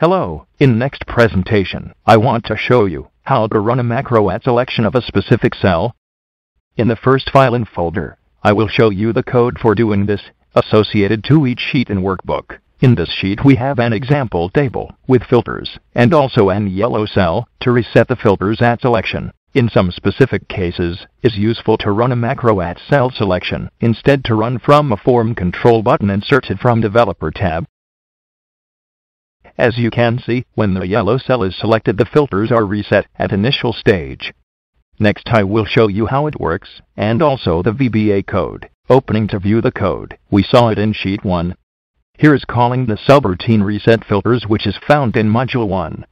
Hello, in next presentation, I want to show you how to run a macro at selection of a specific cell. In the first file and folder, I will show you the code for doing this, associated to each sheet in workbook. In this sheet we have an example table with filters, and also an yellow cell to reset the filters at selection. In some specific cases, is useful to run a macro at cell selection, instead to run from a form control button inserted from developer tab. As you can see, when the yellow cell is selected the filters are reset at initial stage. Next I will show you how it works, and also the VBA code. Opening to view the code, we saw it in sheet 1. Here is calling the subroutine reset filters which is found in module 1.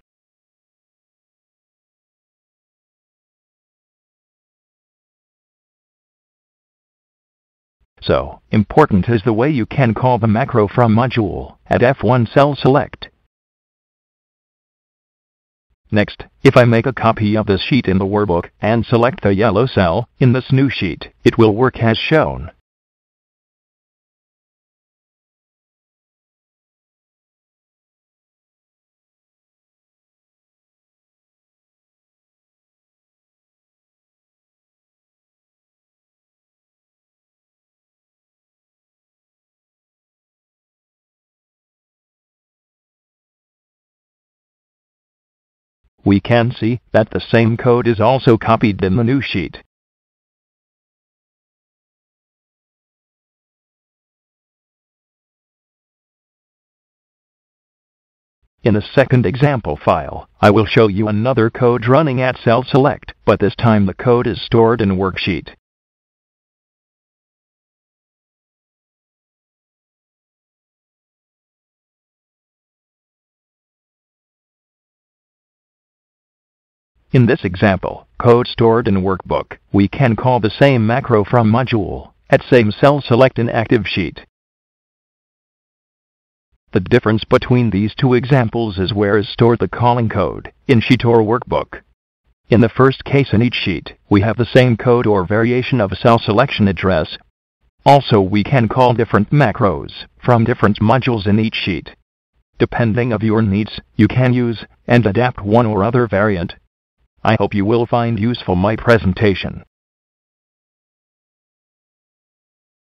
So, important is the way you can call the macro from module at F1 cell select. Next, if I make a copy of this sheet in the workbook and select the yellow cell in this new sheet, it will work as shown. We can see that the same code is also copied in the new sheet. In the second example file, I will show you another code running at cell select, but this time the code is stored in worksheet. In this example, code stored in workbook, we can call the same macro from module at same cell select in active sheet. The difference between these two examples is where is stored the calling code, in sheet or workbook. In the first case in each sheet, we have the same code or variation of a cell selection address. Also we can call different macros from different modules in each sheet. Depending of your needs, you can use and adapt one or other variant I hope you will find useful my presentation.